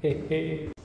Hey hey.